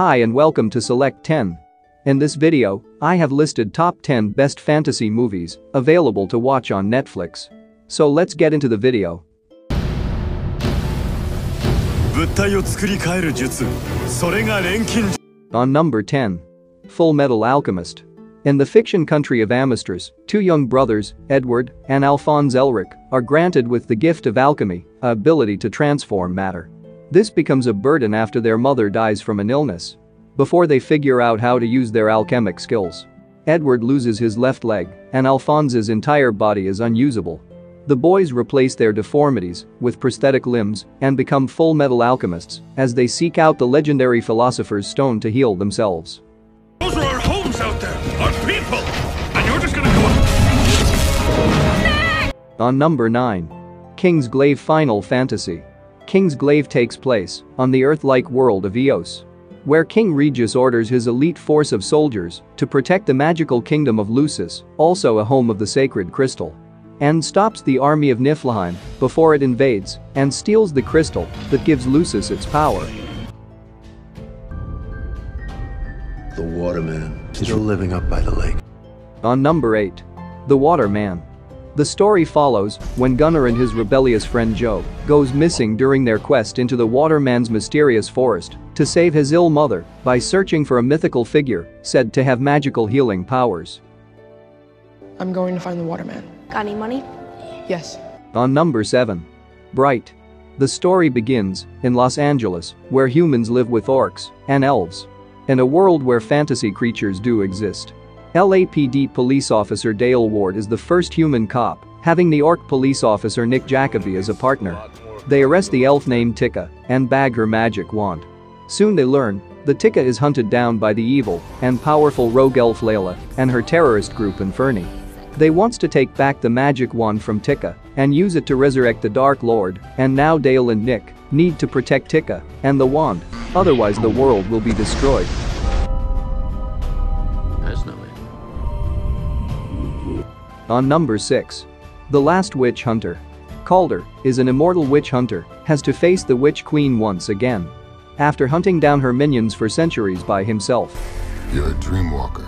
Hi and welcome to Select 10. In this video, I have listed top 10 best fantasy movies available to watch on Netflix. So let's get into the video. On number 10. Full Metal Alchemist. In the fiction country of Amestris, two young brothers, Edward and Alphonse Elric, are granted with the gift of alchemy, a ability to transform matter this becomes a burden after their mother dies from an illness. Before they figure out how to use their alchemic skills. Edward loses his left leg, and Alphonse's entire body is unusable. The boys replace their deformities with prosthetic limbs and become full metal alchemists as they seek out the legendary philosopher's stone to heal themselves. Those are our homes out there our people and you're just gonna go On number 9. King's Glaive Final Fantasy. King's Glaive takes place on the Earth-like world of Eos. Where King Regis orders his elite force of soldiers to protect the magical kingdom of Lucis, also a home of the sacred crystal. And stops the army of Niflheim before it invades and steals the crystal that gives Lucis its power. The waterman still living up by the lake. On number 8. The Waterman. The story follows when Gunner and his rebellious friend Joe goes missing during their quest into the Waterman's mysterious forest to save his ill mother by searching for a mythical figure said to have magical healing powers. I'm going to find the waterman. Got any money? Yes. On number 7. Bright. The story begins in Los Angeles, where humans live with orcs and elves. In a world where fantasy creatures do exist. LAPD police officer Dale Ward is the first human cop, having the orc police officer Nick Jacoby as a partner. They arrest the elf named Tikka and bag her magic wand. Soon they learn the Tikka is hunted down by the evil and powerful rogue elf Leilah and her terrorist group Inferni. They wants to take back the magic wand from Tikka and use it to resurrect the Dark Lord, and now Dale and Nick need to protect Tikka and the wand, otherwise the world will be destroyed. On number 6. The Last Witch Hunter. Kaulder is an immortal witch hunter, has to face the Witch Queen once again. After hunting down her minions for centuries by himself. You're a dreamwalker.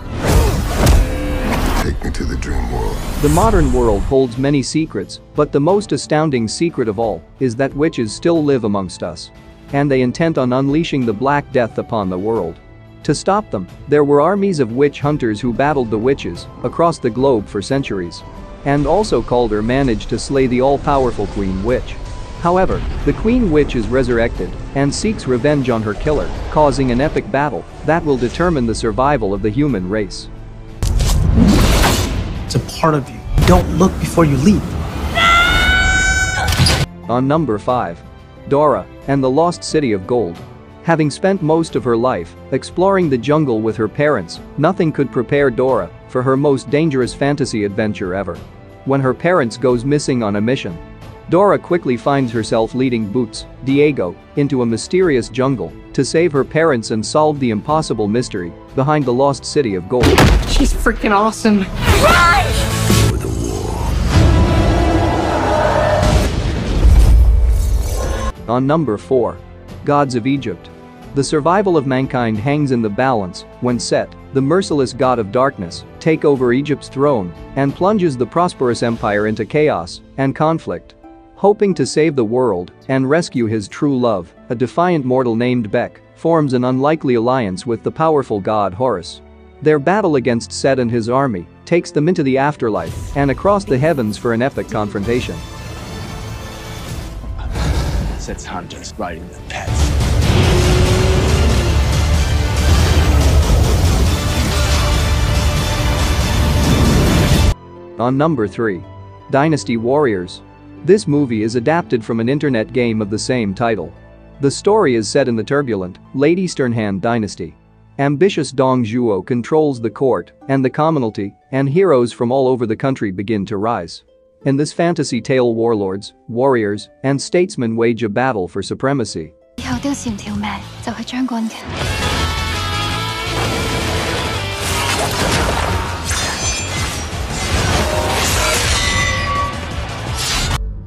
Take me to the dream world. The modern world holds many secrets, but the most astounding secret of all is that witches still live amongst us. And they intend on unleashing the Black Death upon the world. To stop them, there were armies of witch hunters who battled the witches across the globe for centuries. And also Kaulder managed to slay the all-powerful Queen Witch. However, the Queen Witch is resurrected and seeks revenge on her killer, causing an epic battle that will determine the survival of the human race. It's a part of you. Don't look before you leap. On number 5. Dora and the Lost City of Gold. Having spent most of her life exploring the jungle with her parents, nothing could prepare Dora for her most dangerous fantasy adventure ever. When her parents goes missing on a mission, Dora quickly finds herself leading Boots, Diego, into a mysterious jungle to save her parents and solve the impossible mystery behind the lost city of gold. She's freaking awesome. On number 4. Gods of Egypt. The survival of mankind hangs in the balance when Set, the merciless god of darkness, take over Egypt's throne and plunges the prosperous empire into chaos and conflict. Hoping to save the world and rescue his true love, a defiant mortal named Bek forms an unlikely alliance with the powerful god Horus. Their battle against Set and his army takes them into the afterlife and across the heavens for an epic confrontation. Sets hunters riding the pets. On number 3. Dynasty Warriors. This movie is adapted from an internet game of the same title. The story is set in the turbulent, late Eastern Han dynasty. Ambitious Dong Zhuo controls the court and the commonalty, and heroes from all over the country begin to rise. In this fantasy tale warlords, warriors, and statesmen wage a battle for supremacy.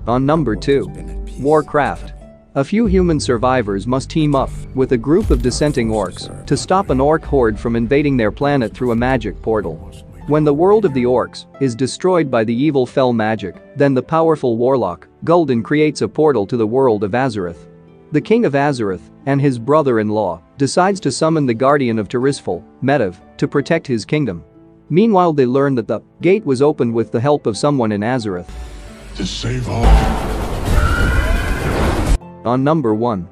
On number 2. Warcraft. A few human survivors must team up with a group of dissenting orcs to stop an orc horde from invading their planet through a magic portal. When the world of the orcs is destroyed by the evil fel magic, then the powerful warlock, Gul'dan creates a portal to the world of Azeroth. The king of Azeroth and his brother-in-law decides to summon the guardian of Tirisfal, Medivh, to protect his kingdom. Meanwhile they learn that the gate was opened with the help of someone in Azeroth. To save all. On number 1.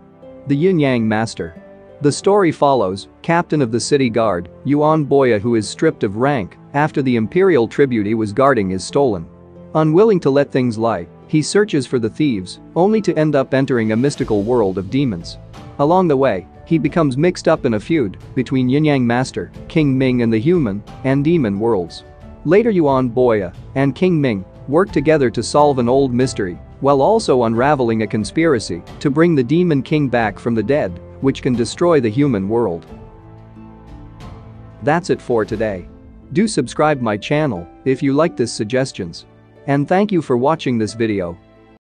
The Yin Yang Master. The story follows, captain of the city guard, Yuan Boya who is stripped of rank after the imperial tribute he was guarding is stolen. Unwilling to let things lie, he searches for the thieves, only to end up entering a mystical world of demons. Along the way, he becomes mixed up in a feud between Yin Yang Master, King Ming and the human and demon worlds. Later Yuan Boya and King Ming work together to solve an old mystery while also unraveling a conspiracy to bring the Demon King back from the dead, which can destroy the human world. That's it for today. Do subscribe my channel if you like this suggestions. And thank you for watching this video.